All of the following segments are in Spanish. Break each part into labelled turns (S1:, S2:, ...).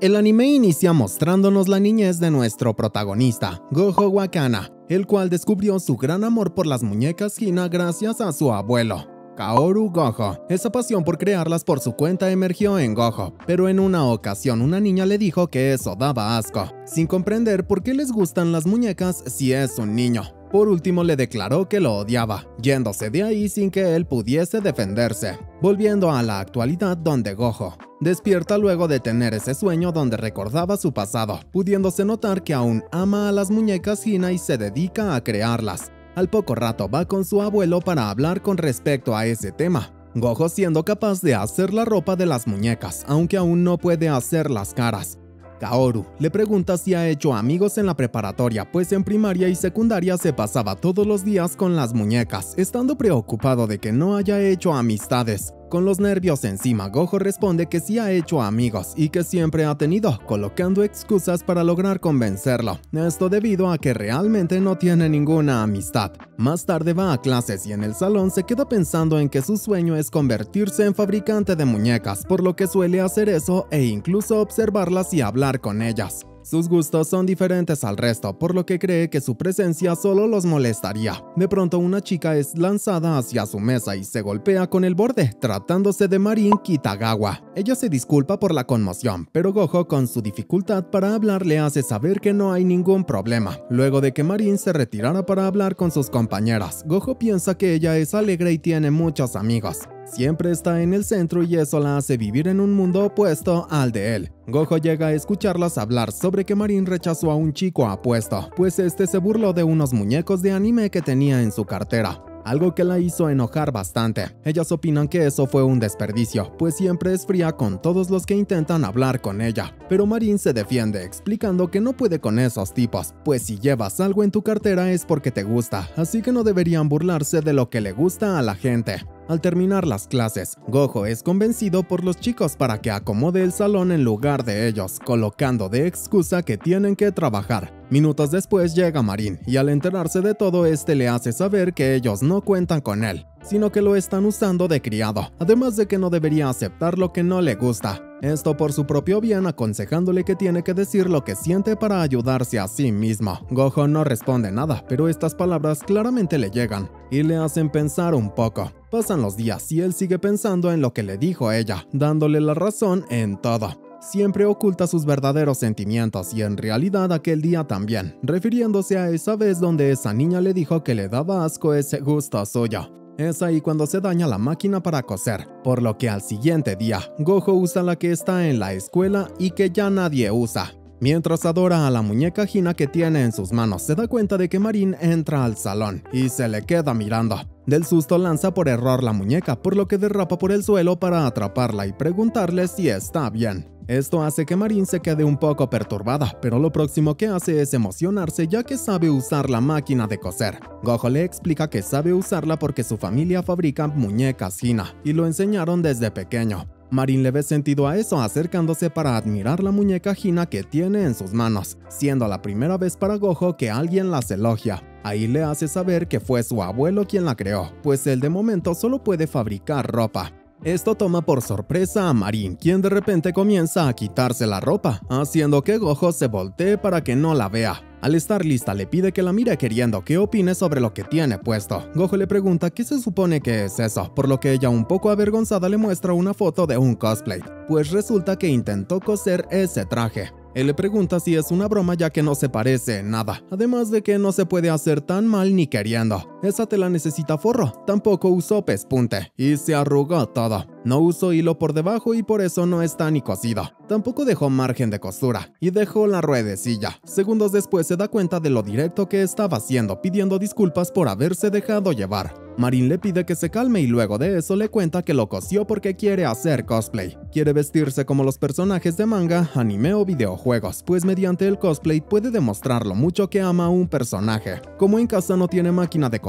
S1: El anime inicia mostrándonos la niñez de nuestro protagonista, Gojo Wakana, el cual descubrió su gran amor por las muñecas Hina gracias a su abuelo. Kaoru Gojo. Esa pasión por crearlas por su cuenta emergió en Gojo, pero en una ocasión una niña le dijo que eso daba asco, sin comprender por qué les gustan las muñecas si es un niño. Por último le declaró que lo odiaba, yéndose de ahí sin que él pudiese defenderse. Volviendo a la actualidad donde Gojo despierta luego de tener ese sueño donde recordaba su pasado, pudiéndose notar que aún ama a las muñecas Hina y se dedica a crearlas. Al poco rato va con su abuelo para hablar con respecto a ese tema. Gojo siendo capaz de hacer la ropa de las muñecas, aunque aún no puede hacer las caras. Kaoru le pregunta si ha hecho amigos en la preparatoria, pues en primaria y secundaria se pasaba todos los días con las muñecas, estando preocupado de que no haya hecho amistades. Con los nervios encima, Gojo responde que sí ha hecho amigos y que siempre ha tenido, colocando excusas para lograr convencerlo. Esto debido a que realmente no tiene ninguna amistad. Más tarde va a clases y en el salón se queda pensando en que su sueño es convertirse en fabricante de muñecas, por lo que suele hacer eso e incluso observarlas y hablar con ellas. Sus gustos son diferentes al resto, por lo que cree que su presencia solo los molestaría. De pronto una chica es lanzada hacia su mesa y se golpea con el borde, tratándose de Marin Kitagawa. Ella se disculpa por la conmoción, pero Gojo con su dificultad para hablar le hace saber que no hay ningún problema. Luego de que Marin se retirara para hablar con sus compañeras, Gojo piensa que ella es alegre y tiene muchos amigos. Siempre está en el centro y eso la hace vivir en un mundo opuesto al de él. Gojo llega a escucharlas hablar sobre que Marin rechazó a un chico apuesto, pues este se burló de unos muñecos de anime que tenía en su cartera algo que la hizo enojar bastante. Ellas opinan que eso fue un desperdicio, pues siempre es fría con todos los que intentan hablar con ella. Pero Marin se defiende, explicando que no puede con esos tipos, pues si llevas algo en tu cartera es porque te gusta, así que no deberían burlarse de lo que le gusta a la gente. Al terminar las clases, Gojo es convencido por los chicos para que acomode el salón en lugar de ellos, colocando de excusa que tienen que trabajar. Minutos después llega Marin y al enterarse de todo este le hace saber que ellos no cuentan con él, sino que lo están usando de criado, además de que no debería aceptar lo que no le gusta. Esto por su propio bien aconsejándole que tiene que decir lo que siente para ayudarse a sí mismo. Gojo no responde nada, pero estas palabras claramente le llegan y le hacen pensar un poco. Pasan los días y él sigue pensando en lo que le dijo ella, dándole la razón en todo. Siempre oculta sus verdaderos sentimientos y en realidad aquel día también, refiriéndose a esa vez donde esa niña le dijo que le daba asco ese gusto suyo. Es ahí cuando se daña la máquina para coser, por lo que al siguiente día, Gojo usa la que está en la escuela y que ya nadie usa. Mientras adora a la muñeca Hina que tiene en sus manos, se da cuenta de que Marin entra al salón y se le queda mirando. Del susto lanza por error la muñeca, por lo que derrapa por el suelo para atraparla y preguntarle si está bien. Esto hace que Marin se quede un poco perturbada, pero lo próximo que hace es emocionarse ya que sabe usar la máquina de coser. Gojo le explica que sabe usarla porque su familia fabrica muñecas Hina y lo enseñaron desde pequeño. Marin le ve sentido a eso acercándose para admirar la muñeca Hina que tiene en sus manos, siendo la primera vez para Gojo que alguien las elogia. Ahí le hace saber que fue su abuelo quien la creó, pues él de momento solo puede fabricar ropa. Esto toma por sorpresa a Marin, quien de repente comienza a quitarse la ropa, haciendo que Gojo se voltee para que no la vea. Al estar lista le pide que la mire queriendo que opine sobre lo que tiene puesto. Gojo le pregunta qué se supone que es eso, por lo que ella un poco avergonzada le muestra una foto de un cosplay, pues resulta que intentó coser ese traje. Él le pregunta si es una broma ya que no se parece nada, además de que no se puede hacer tan mal ni queriendo. Esa tela necesita forro, tampoco usó pespunte, y se arrugó todo. No usó hilo por debajo y por eso no está ni cosido. Tampoco dejó margen de costura, y dejó la ruedecilla. Segundos después se da cuenta de lo directo que estaba haciendo, pidiendo disculpas por haberse dejado llevar. Marin le pide que se calme y luego de eso le cuenta que lo cosió porque quiere hacer cosplay. Quiere vestirse como los personajes de manga, anime o videojuegos, pues mediante el cosplay puede demostrar lo mucho que ama a un personaje. Como en casa no tiene máquina de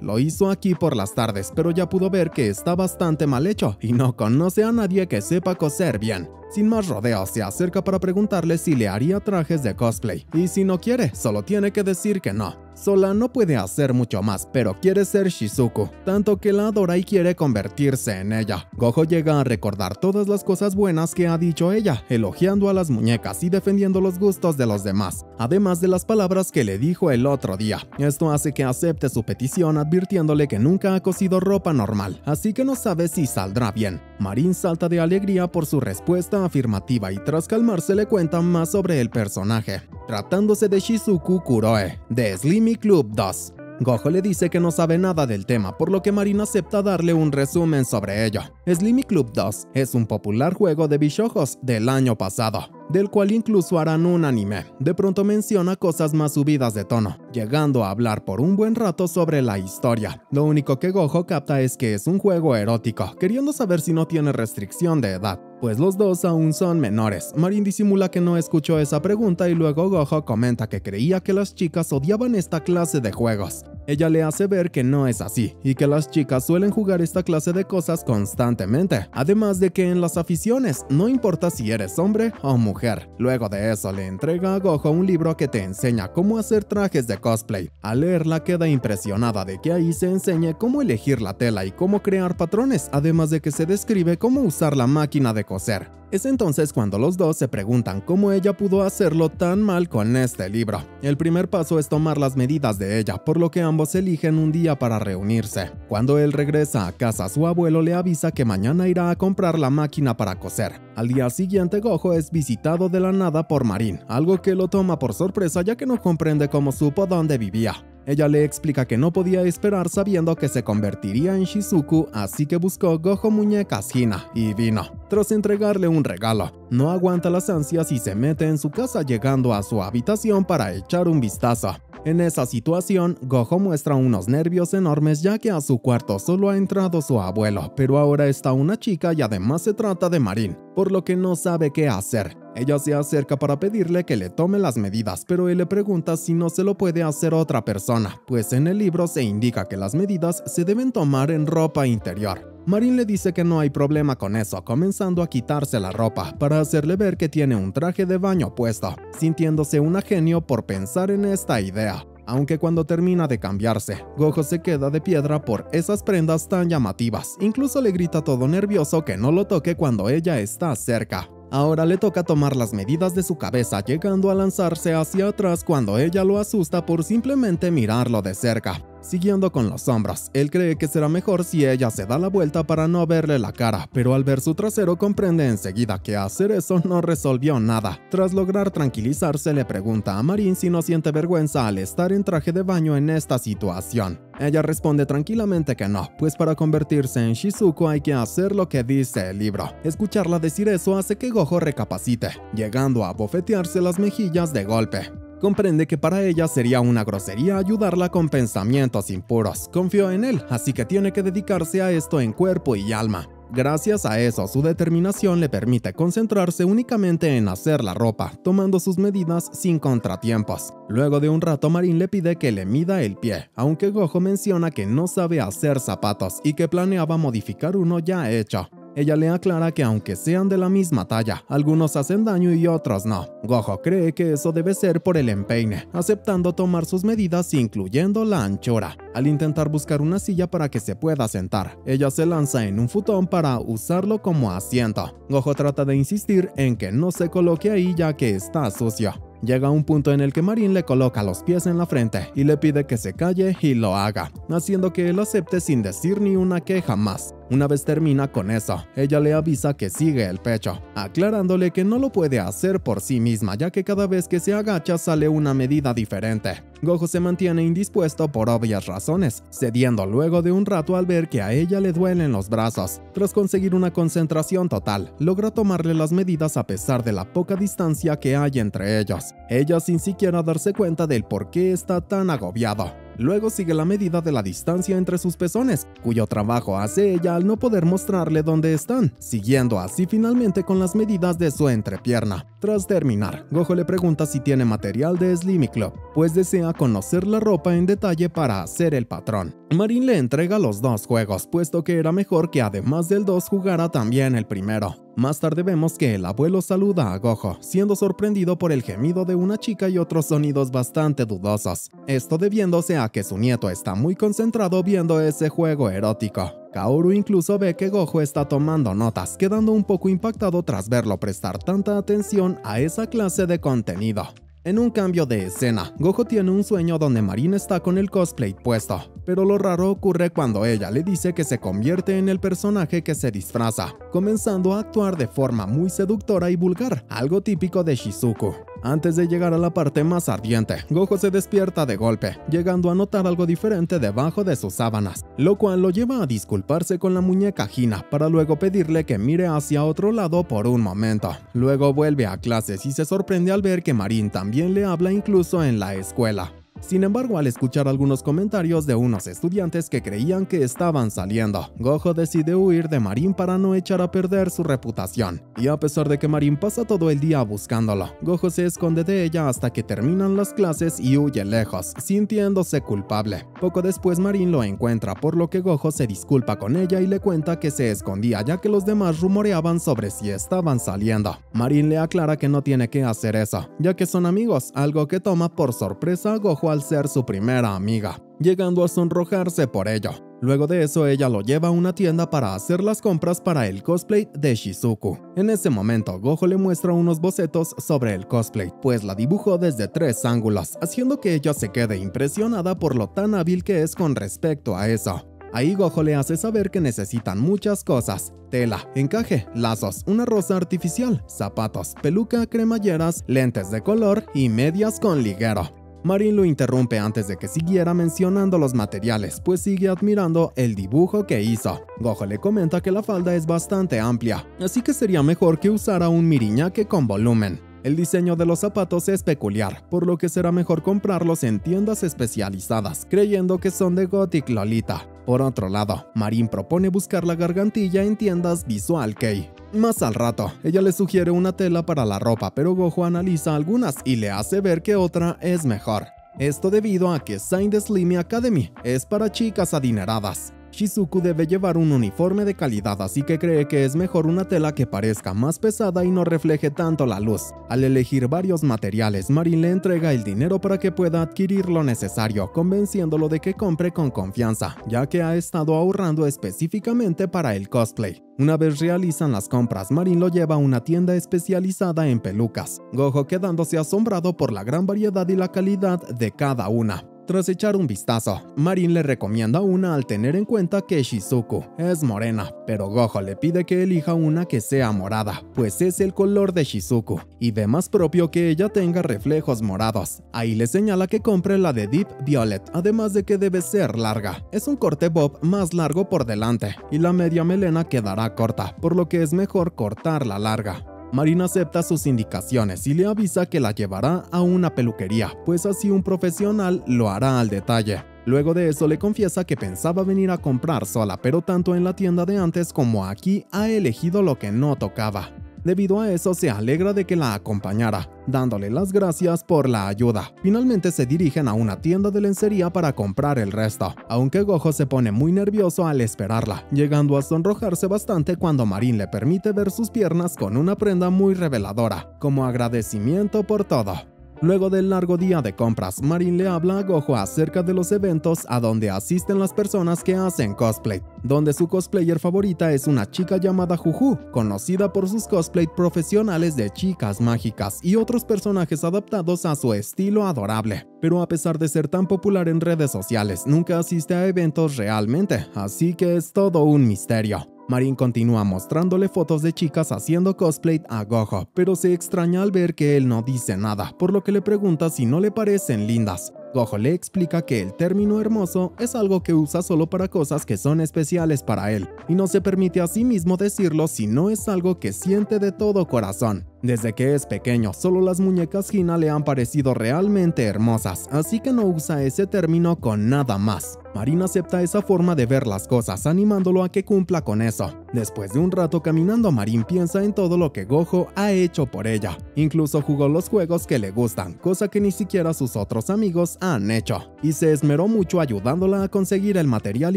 S1: lo hizo aquí por las tardes, pero ya pudo ver que está bastante mal hecho y no conoce a nadie que sepa coser bien. Sin más rodeos, se acerca para preguntarle si le haría trajes de cosplay, y si no quiere, solo tiene que decir que no. Sola no puede hacer mucho más, pero quiere ser Shizuku, tanto que la adora y quiere convertirse en ella. Gojo llega a recordar todas las cosas buenas que ha dicho ella, elogiando a las muñecas y defendiendo los gustos de los demás, además de las palabras que le dijo el otro día. Esto hace que acepte su petición advirtiéndole que nunca ha cosido ropa normal, así que no sabe si saldrá bien. Marin salta de alegría por su respuesta afirmativa y tras calmarse le cuenta más sobre el personaje, tratándose de Shizuku Kuroe, de Slimy Club 2. Gojo le dice que no sabe nada del tema, por lo que Marin acepta darle un resumen sobre ello. Slimy Club 2 es un popular juego de bishojos del año pasado, del cual incluso harán un anime. De pronto menciona cosas más subidas de tono, llegando a hablar por un buen rato sobre la historia. Lo único que Gojo capta es que es un juego erótico, queriendo saber si no tiene restricción de edad pues los dos aún son menores. Marin disimula que no escuchó esa pregunta y luego Gojo comenta que creía que las chicas odiaban esta clase de juegos. Ella le hace ver que no es así y que las chicas suelen jugar esta clase de cosas constantemente, además de que en las aficiones no importa si eres hombre o mujer. Luego de eso le entrega a Gojo un libro que te enseña cómo hacer trajes de cosplay. Al leerla queda impresionada de que ahí se enseñe cómo elegir la tela y cómo crear patrones, además de que se describe cómo usar la máquina de coser. Es entonces cuando los dos se preguntan cómo ella pudo hacerlo tan mal con este libro. El primer paso es tomar las medidas de ella, por lo que ambos eligen un día para reunirse. Cuando él regresa a casa, su abuelo le avisa que mañana irá a comprar la máquina para coser. Al día siguiente, Gojo es visitado de la nada por Marin, algo que lo toma por sorpresa ya que no comprende cómo supo dónde vivía. Ella le explica que no podía esperar sabiendo que se convertiría en Shizuku, así que buscó Gojo muñecas Hina y vino. Tras entregarle un regalo, no aguanta las ansias y se mete en su casa llegando a su habitación para echar un vistazo. En esa situación, Gojo muestra unos nervios enormes ya que a su cuarto solo ha entrado su abuelo, pero ahora está una chica y además se trata de Marin, por lo que no sabe qué hacer. Ella se acerca para pedirle que le tome las medidas, pero él le pregunta si no se lo puede hacer otra persona, pues en el libro se indica que las medidas se deben tomar en ropa interior. Marin le dice que no hay problema con eso, comenzando a quitarse la ropa para hacerle ver que tiene un traje de baño puesto, sintiéndose un genio por pensar en esta idea. Aunque cuando termina de cambiarse, Gojo se queda de piedra por esas prendas tan llamativas. Incluso le grita todo nervioso que no lo toque cuando ella está cerca. Ahora le toca tomar las medidas de su cabeza, llegando a lanzarse hacia atrás cuando ella lo asusta por simplemente mirarlo de cerca. Siguiendo con los hombros, él cree que será mejor si ella se da la vuelta para no verle la cara, pero al ver su trasero comprende enseguida que hacer eso no resolvió nada. Tras lograr tranquilizarse, le pregunta a Marin si no siente vergüenza al estar en traje de baño en esta situación. Ella responde tranquilamente que no, pues para convertirse en Shizuku hay que hacer lo que dice el libro. Escucharla decir eso hace que Gojo recapacite, llegando a bofetearse las mejillas de golpe. Comprende que para ella sería una grosería ayudarla con pensamientos impuros. Confió en él, así que tiene que dedicarse a esto en cuerpo y alma. Gracias a eso, su determinación le permite concentrarse únicamente en hacer la ropa, tomando sus medidas sin contratiempos. Luego de un rato, Marin le pide que le mida el pie, aunque Gojo menciona que no sabe hacer zapatos y que planeaba modificar uno ya hecho. Ella le aclara que aunque sean de la misma talla, algunos hacen daño y otros no. Gojo cree que eso debe ser por el empeine, aceptando tomar sus medidas incluyendo la anchura. Al intentar buscar una silla para que se pueda sentar, ella se lanza en un futón para usarlo como asiento. Gojo trata de insistir en que no se coloque ahí ya que está sucio. Llega un punto en el que Marin le coloca los pies en la frente y le pide que se calle y lo haga, haciendo que él acepte sin decir ni una queja más. Una vez termina con eso, ella le avisa que sigue el pecho, aclarándole que no lo puede hacer por sí misma ya que cada vez que se agacha sale una medida diferente. Gojo se mantiene indispuesto por obvias razones, cediendo luego de un rato al ver que a ella le duelen los brazos. Tras conseguir una concentración total, logra tomarle las medidas a pesar de la poca distancia que hay entre ellos. Ella sin siquiera darse cuenta del por qué está tan agobiado. Luego sigue la medida de la distancia entre sus pezones, cuyo trabajo hace ella al no poder mostrarle dónde están, siguiendo así finalmente con las medidas de su entrepierna. Tras terminar, Gojo le pregunta si tiene material de Slimy Club, pues desea conocer la ropa en detalle para hacer el patrón. Marin le entrega los dos juegos, puesto que era mejor que además del 2 jugara también el primero. Más tarde vemos que el abuelo saluda a Gojo, siendo sorprendido por el gemido de una chica y otros sonidos bastante dudosos. Esto debiéndose a que su nieto está muy concentrado viendo ese juego erótico. Kaoru incluso ve que Gojo está tomando notas, quedando un poco impactado tras verlo prestar tanta atención a esa clase de contenido. En un cambio de escena, Gojo tiene un sueño donde Marin está con el cosplay puesto, pero lo raro ocurre cuando ella le dice que se convierte en el personaje que se disfraza, comenzando a actuar de forma muy seductora y vulgar, algo típico de Shizuku. Antes de llegar a la parte más ardiente, Gojo se despierta de golpe, llegando a notar algo diferente debajo de sus sábanas, lo cual lo lleva a disculparse con la muñeca Hina para luego pedirle que mire hacia otro lado por un momento. Luego vuelve a clases y se sorprende al ver que Marin también le habla incluso en la escuela. Sin embargo, al escuchar algunos comentarios de unos estudiantes que creían que estaban saliendo, Gojo decide huir de Marin para no echar a perder su reputación. Y a pesar de que Marin pasa todo el día buscándolo, Gojo se esconde de ella hasta que terminan las clases y huye lejos, sintiéndose culpable. Poco después Marin lo encuentra, por lo que Gojo se disculpa con ella y le cuenta que se escondía ya que los demás rumoreaban sobre si estaban saliendo. Marin le aclara que no tiene que hacer eso, ya que son amigos, algo que toma por sorpresa a Gojo al ser su primera amiga, llegando a sonrojarse por ello. Luego de eso, ella lo lleva a una tienda para hacer las compras para el cosplay de Shizuku. En ese momento, Gojo le muestra unos bocetos sobre el cosplay, pues la dibujó desde tres ángulos, haciendo que ella se quede impresionada por lo tan hábil que es con respecto a eso. Ahí Gojo le hace saber que necesitan muchas cosas. Tela, encaje, lazos, una rosa artificial, zapatos, peluca, cremalleras, lentes de color y medias con liguero. Marin lo interrumpe antes de que siguiera mencionando los materiales, pues sigue admirando el dibujo que hizo. Gojo le comenta que la falda es bastante amplia, así que sería mejor que usara un miriñaque con volumen. El diseño de los zapatos es peculiar, por lo que será mejor comprarlos en tiendas especializadas, creyendo que son de Gothic Lolita. Por otro lado, Marin propone buscar la gargantilla en tiendas Visual Kei. Más al rato, ella le sugiere una tela para la ropa, pero Gojo analiza algunas y le hace ver que otra es mejor. Esto debido a que Saint Slimy Academy es para chicas adineradas. Shizuku debe llevar un uniforme de calidad, así que cree que es mejor una tela que parezca más pesada y no refleje tanto la luz. Al elegir varios materiales, Marin le entrega el dinero para que pueda adquirir lo necesario, convenciéndolo de que compre con confianza, ya que ha estado ahorrando específicamente para el cosplay. Una vez realizan las compras, Marin lo lleva a una tienda especializada en pelucas, Gojo quedándose asombrado por la gran variedad y la calidad de cada una. Tras echar un vistazo, Marin le recomienda una al tener en cuenta que Shizuku es morena, pero Gojo le pide que elija una que sea morada, pues es el color de Shizuku, y ve más propio que ella tenga reflejos morados. Ahí le señala que compre la de Deep Violet, además de que debe ser larga. Es un corte bob más largo por delante, y la media melena quedará corta, por lo que es mejor cortar la larga. Marina acepta sus indicaciones y le avisa que la llevará a una peluquería, pues así un profesional lo hará al detalle. Luego de eso le confiesa que pensaba venir a comprar sola, pero tanto en la tienda de antes como aquí ha elegido lo que no tocaba. Debido a eso se alegra de que la acompañara, dándole las gracias por la ayuda. Finalmente se dirigen a una tienda de lencería para comprar el resto, aunque Gojo se pone muy nervioso al esperarla, llegando a sonrojarse bastante cuando Marin le permite ver sus piernas con una prenda muy reveladora, como agradecimiento por todo. Luego del largo día de compras, Marin le habla a Gojo acerca de los eventos a donde asisten las personas que hacen cosplay, donde su cosplayer favorita es una chica llamada Juju, conocida por sus cosplay profesionales de chicas mágicas y otros personajes adaptados a su estilo adorable. Pero a pesar de ser tan popular en redes sociales, nunca asiste a eventos realmente, así que es todo un misterio. Marin continúa mostrándole fotos de chicas haciendo cosplay a Gojo, pero se extraña al ver que él no dice nada, por lo que le pregunta si no le parecen lindas. Gojo le explica que el término hermoso es algo que usa solo para cosas que son especiales para él, y no se permite a sí mismo decirlo si no es algo que siente de todo corazón. Desde que es pequeño, solo las muñecas Hina le han parecido realmente hermosas, así que no usa ese término con nada más. Marin acepta esa forma de ver las cosas, animándolo a que cumpla con eso. Después de un rato caminando, Marin piensa en todo lo que Gojo ha hecho por ella. Incluso jugó los juegos que le gustan, cosa que ni siquiera sus otros amigos han hecho. Y se esmeró mucho ayudándola a conseguir el material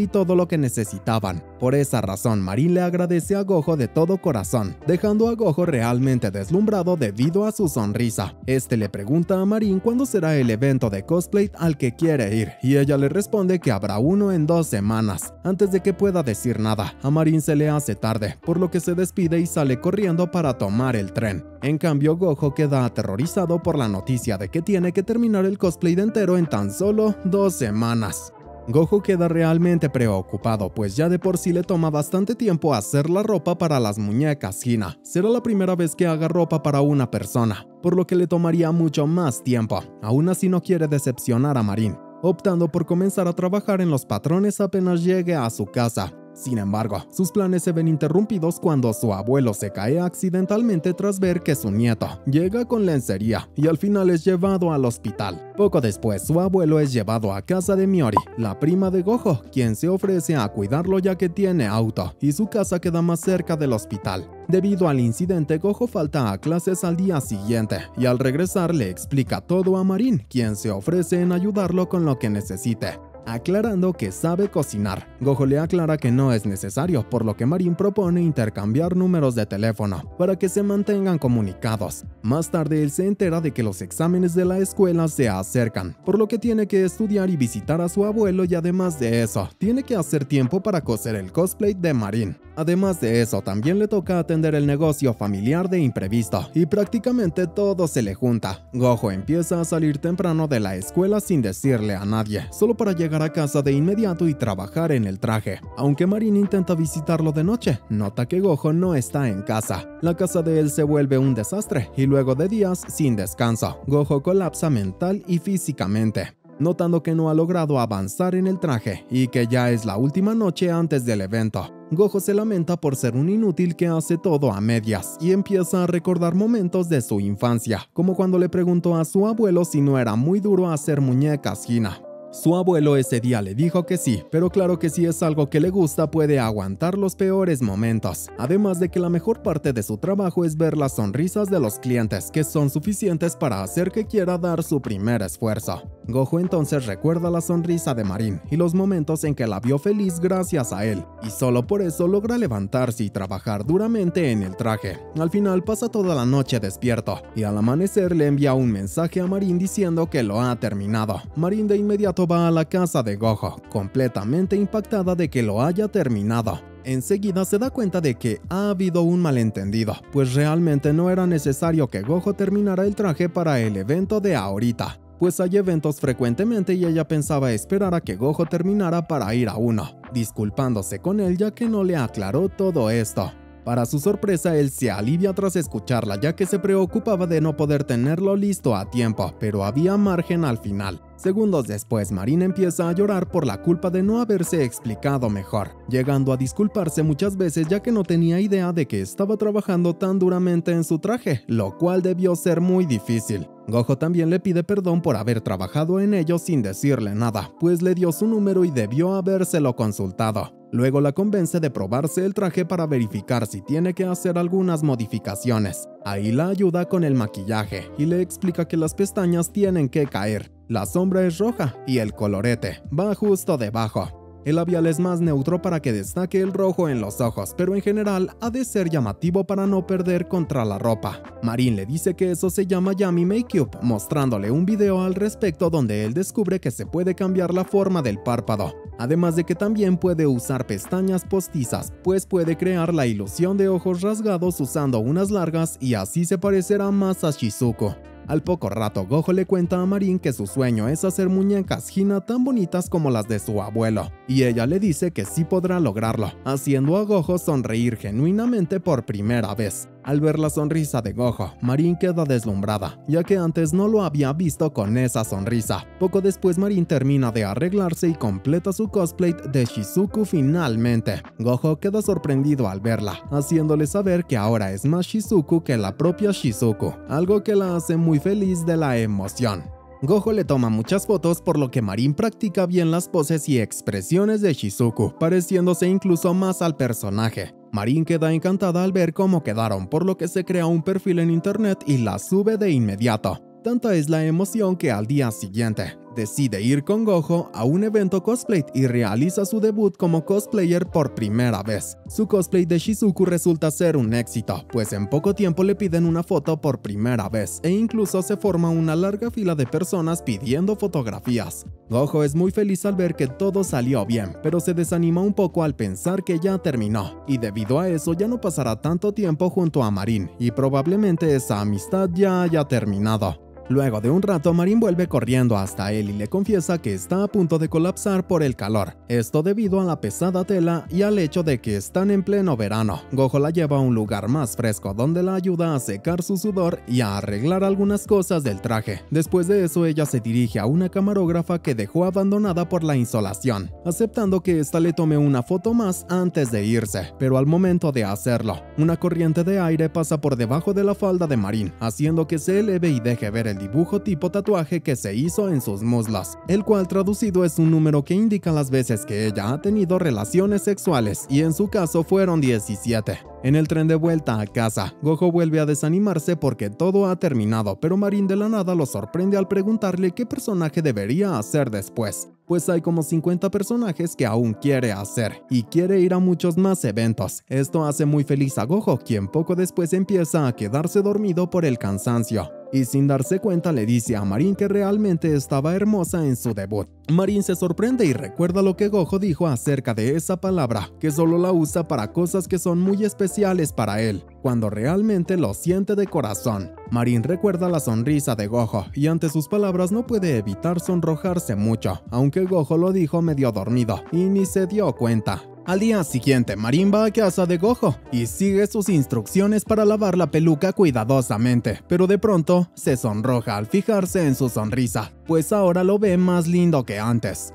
S1: y todo lo que necesitaban. Por esa razón, Marin le agradece a Gojo de todo corazón, dejando a Gojo realmente deslumbrado debido a su sonrisa. Este le pregunta a Marin cuándo será el evento de cosplay al que quiere ir, y ella le responde que habrá uno en dos semanas. Antes de que pueda decir nada, a Marin se le hace tarde, por lo que se despide y sale corriendo para tomar el tren. En cambio, Gojo queda aterrorizado por la noticia de que tiene que terminar el cosplay de entero en tan solo dos semanas. Gojo queda realmente preocupado, pues ya de por sí le toma bastante tiempo hacer la ropa para las muñecas Hina. Será la primera vez que haga ropa para una persona, por lo que le tomaría mucho más tiempo. Aún así no quiere decepcionar a Marin, optando por comenzar a trabajar en los patrones apenas llegue a su casa. Sin embargo, sus planes se ven interrumpidos cuando su abuelo se cae accidentalmente tras ver que su nieto llega con lencería y al final es llevado al hospital. Poco después, su abuelo es llevado a casa de Miori, la prima de Gojo, quien se ofrece a cuidarlo ya que tiene auto y su casa queda más cerca del hospital. Debido al incidente, Gojo falta a clases al día siguiente y al regresar le explica todo a Marin, quien se ofrece en ayudarlo con lo que necesite aclarando que sabe cocinar. Gojo le aclara que no es necesario, por lo que Marin propone intercambiar números de teléfono para que se mantengan comunicados. Más tarde él se entera de que los exámenes de la escuela se acercan, por lo que tiene que estudiar y visitar a su abuelo y además de eso, tiene que hacer tiempo para coser el cosplay de Marin. Además de eso, también le toca atender el negocio familiar de imprevisto, y prácticamente todo se le junta. Gojo empieza a salir temprano de la escuela sin decirle a nadie, solo para llegar a casa de inmediato y trabajar en el traje. Aunque Marin intenta visitarlo de noche, nota que Gojo no está en casa. La casa de él se vuelve un desastre, y luego de días sin descanso, Gojo colapsa mental y físicamente notando que no ha logrado avanzar en el traje y que ya es la última noche antes del evento. Gojo se lamenta por ser un inútil que hace todo a medias y empieza a recordar momentos de su infancia, como cuando le preguntó a su abuelo si no era muy duro hacer muñecas Hina. Su abuelo ese día le dijo que sí, pero claro que si es algo que le gusta puede aguantar los peores momentos. Además de que la mejor parte de su trabajo es ver las sonrisas de los clientes, que son suficientes para hacer que quiera dar su primer esfuerzo. Gojo entonces recuerda la sonrisa de Marin y los momentos en que la vio feliz gracias a él, y solo por eso logra levantarse y trabajar duramente en el traje. Al final pasa toda la noche despierto, y al amanecer le envía un mensaje a Marin diciendo que lo ha terminado. Marin de inmediato va a la casa de Gojo, completamente impactada de que lo haya terminado. Enseguida se da cuenta de que ha habido un malentendido, pues realmente no era necesario que Gojo terminara el traje para el evento de ahorita, pues hay eventos frecuentemente y ella pensaba esperar a que Gojo terminara para ir a uno, disculpándose con él ya que no le aclaró todo esto. Para su sorpresa, él se alivia tras escucharla ya que se preocupaba de no poder tenerlo listo a tiempo, pero había margen al final. Segundos después, Marina empieza a llorar por la culpa de no haberse explicado mejor, llegando a disculparse muchas veces ya que no tenía idea de que estaba trabajando tan duramente en su traje, lo cual debió ser muy difícil. Gojo también le pide perdón por haber trabajado en ello sin decirle nada, pues le dio su número y debió habérselo consultado. Luego la convence de probarse el traje para verificar si tiene que hacer algunas modificaciones. Ahí la ayuda con el maquillaje y le explica que las pestañas tienen que caer. La sombra es roja y el colorete va justo debajo. El labial es más neutro para que destaque el rojo en los ojos, pero en general ha de ser llamativo para no perder contra la ropa. Marin le dice que eso se llama Yummy Makeup, mostrándole un video al respecto donde él descubre que se puede cambiar la forma del párpado, además de que también puede usar pestañas postizas, pues puede crear la ilusión de ojos rasgados usando unas largas y así se parecerá más a Shizuko. Al poco rato, Gojo le cuenta a Marin que su sueño es hacer muñecas Hina tan bonitas como las de su abuelo, y ella le dice que sí podrá lograrlo, haciendo a Gojo sonreír genuinamente por primera vez. Al ver la sonrisa de Gojo, Marin queda deslumbrada, ya que antes no lo había visto con esa sonrisa. Poco después Marin termina de arreglarse y completa su cosplay de Shizuku finalmente. Gojo queda sorprendido al verla, haciéndole saber que ahora es más Shizuku que la propia Shizuku, algo que la hace muy feliz de la emoción. Gojo le toma muchas fotos por lo que Marin practica bien las poses y expresiones de Shizuku, pareciéndose incluso más al personaje. Marin queda encantada al ver cómo quedaron, por lo que se crea un perfil en internet y la sube de inmediato. Tanta es la emoción que al día siguiente, decide ir con Gojo a un evento cosplay y realiza su debut como cosplayer por primera vez. Su cosplay de Shizuku resulta ser un éxito, pues en poco tiempo le piden una foto por primera vez e incluso se forma una larga fila de personas pidiendo fotografías. Gojo es muy feliz al ver que todo salió bien, pero se desanima un poco al pensar que ya terminó, y debido a eso ya no pasará tanto tiempo junto a Marin, y probablemente esa amistad ya haya terminado. Luego de un rato, Marin vuelve corriendo hasta él y le confiesa que está a punto de colapsar por el calor. Esto debido a la pesada tela y al hecho de que están en pleno verano. Gojo la lleva a un lugar más fresco donde la ayuda a secar su sudor y a arreglar algunas cosas del traje. Después de eso, ella se dirige a una camarógrafa que dejó abandonada por la insolación, aceptando que ésta le tome una foto más antes de irse. Pero al momento de hacerlo, una corriente de aire pasa por debajo de la falda de Marin, haciendo que se eleve y deje ver el dibujo tipo tatuaje que se hizo en sus muslos, el cual traducido es un número que indica las veces que ella ha tenido relaciones sexuales y en su caso fueron 17. En el tren de vuelta a casa, Gojo vuelve a desanimarse porque todo ha terminado, pero Marin de la nada lo sorprende al preguntarle qué personaje debería hacer después, pues hay como 50 personajes que aún quiere hacer y quiere ir a muchos más eventos. Esto hace muy feliz a Gojo, quien poco después empieza a quedarse dormido por el cansancio y sin darse cuenta le dice a Marin que realmente estaba hermosa en su debut. Marin se sorprende y recuerda lo que Gojo dijo acerca de esa palabra, que solo la usa para cosas que son muy especiales para él, cuando realmente lo siente de corazón. Marin recuerda la sonrisa de Gojo y ante sus palabras no puede evitar sonrojarse mucho, aunque Gojo lo dijo medio dormido y ni se dio cuenta. Al día siguiente, Marin va a casa de Gojo y sigue sus instrucciones para lavar la peluca cuidadosamente, pero de pronto se sonroja al fijarse en su sonrisa, pues ahora lo ve más lindo que antes.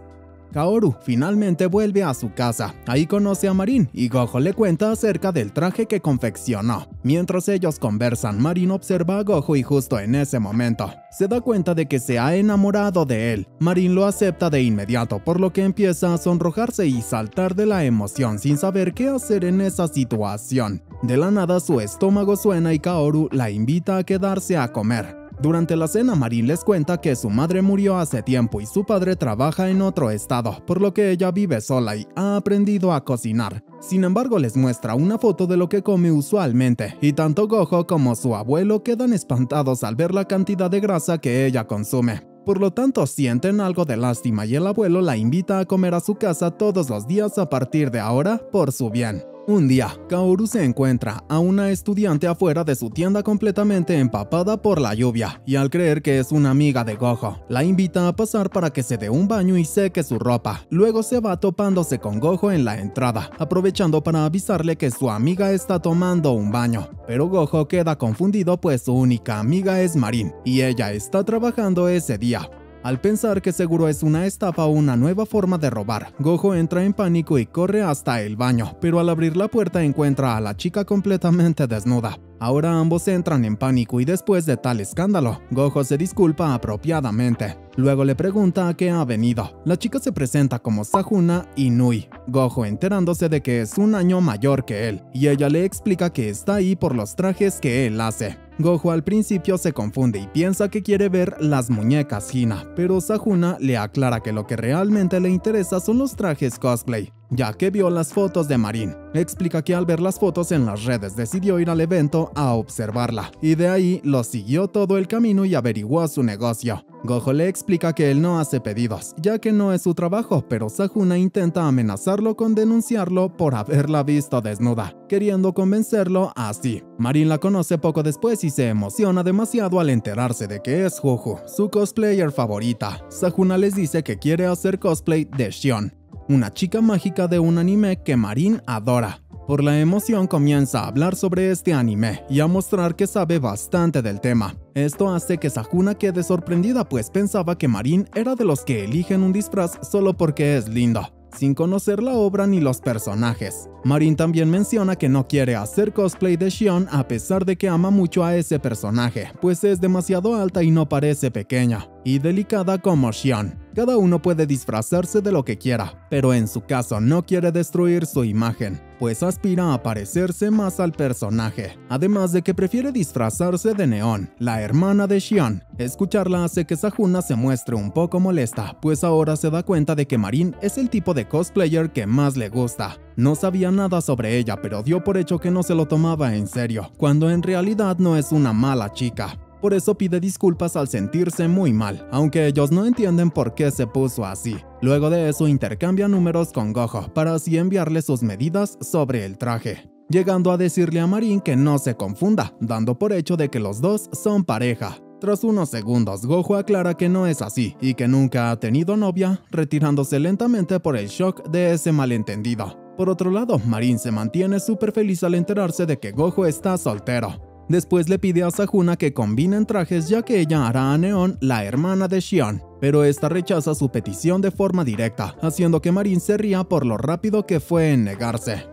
S1: Kaoru finalmente vuelve a su casa. Ahí conoce a Marin y Gojo le cuenta acerca del traje que confeccionó. Mientras ellos conversan, Marin observa a Gojo y justo en ese momento se da cuenta de que se ha enamorado de él. Marin lo acepta de inmediato, por lo que empieza a sonrojarse y saltar de la emoción sin saber qué hacer en esa situación. De la nada su estómago suena y Kaoru la invita a quedarse a comer. Durante la cena, Marin les cuenta que su madre murió hace tiempo y su padre trabaja en otro estado, por lo que ella vive sola y ha aprendido a cocinar. Sin embargo, les muestra una foto de lo que come usualmente, y tanto Gojo como su abuelo quedan espantados al ver la cantidad de grasa que ella consume. Por lo tanto, sienten algo de lástima y el abuelo la invita a comer a su casa todos los días a partir de ahora por su bien. Un día, Kaoru se encuentra a una estudiante afuera de su tienda completamente empapada por la lluvia, y al creer que es una amiga de Gojo, la invita a pasar para que se dé un baño y seque su ropa. Luego se va topándose con Gojo en la entrada, aprovechando para avisarle que su amiga está tomando un baño. Pero Gojo queda confundido pues su única amiga es Marin, y ella está trabajando ese día. Al pensar que seguro es una estafa o una nueva forma de robar, Gojo entra en pánico y corre hasta el baño, pero al abrir la puerta encuentra a la chica completamente desnuda. Ahora ambos entran en pánico y después de tal escándalo, Gojo se disculpa apropiadamente. Luego le pregunta a qué ha venido. La chica se presenta como Sahuna Inui, Gojo enterándose de que es un año mayor que él, y ella le explica que está ahí por los trajes que él hace. Gojo al principio se confunde y piensa que quiere ver las muñecas Hina, pero Sahuna le aclara que lo que realmente le interesa son los trajes cosplay ya que vio las fotos de Marin. Explica que al ver las fotos en las redes decidió ir al evento a observarla, y de ahí lo siguió todo el camino y averiguó su negocio. Gojo le explica que él no hace pedidos, ya que no es su trabajo, pero Sahuna intenta amenazarlo con denunciarlo por haberla visto desnuda, queriendo convencerlo así. Marin la conoce poco después y se emociona demasiado al enterarse de que es Juju, su cosplayer favorita. Sahuna les dice que quiere hacer cosplay de Shion, una chica mágica de un anime que Marin adora. Por la emoción comienza a hablar sobre este anime y a mostrar que sabe bastante del tema. Esto hace que Sahuna quede sorprendida pues pensaba que Marin era de los que eligen un disfraz solo porque es lindo sin conocer la obra ni los personajes. Marin también menciona que no quiere hacer cosplay de Xion a pesar de que ama mucho a ese personaje, pues es demasiado alta y no parece pequeña, y delicada como Xion. Cada uno puede disfrazarse de lo que quiera, pero en su caso no quiere destruir su imagen, pues aspira a parecerse más al personaje, además de que prefiere disfrazarse de Neon, la hermana de Xion. Escucharla hace que Sahuna se muestre un poco molesta, pues ahora se da cuenta de que Marin es el tipo de cosplayer que más le gusta. No sabía nada sobre ella, pero dio por hecho que no se lo tomaba en serio, cuando en realidad no es una mala chica. Por eso pide disculpas al sentirse muy mal, aunque ellos no entienden por qué se puso así. Luego de eso intercambia números con Gojo para así enviarle sus medidas sobre el traje, llegando a decirle a Marin que no se confunda, dando por hecho de que los dos son pareja. Tras unos segundos, Gojo aclara que no es así y que nunca ha tenido novia, retirándose lentamente por el shock de ese malentendido. Por otro lado, Marin se mantiene súper feliz al enterarse de que Gojo está soltero, Después le pide a Sahuna que combinen trajes ya que ella hará a Neon la hermana de Xion, pero esta rechaza su petición de forma directa, haciendo que Marin se ría por lo rápido que fue en negarse.